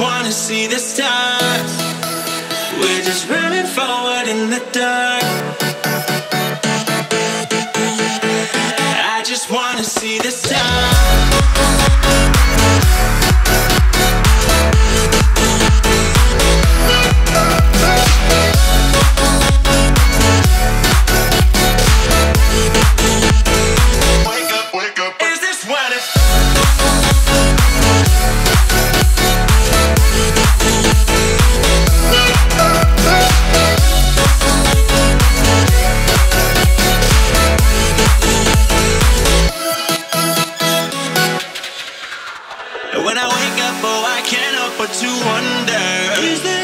wanna see the stars. We're just running forward in the dark. I just wanna see the stars. When I wake up, oh, I can't help but to wonder. Is there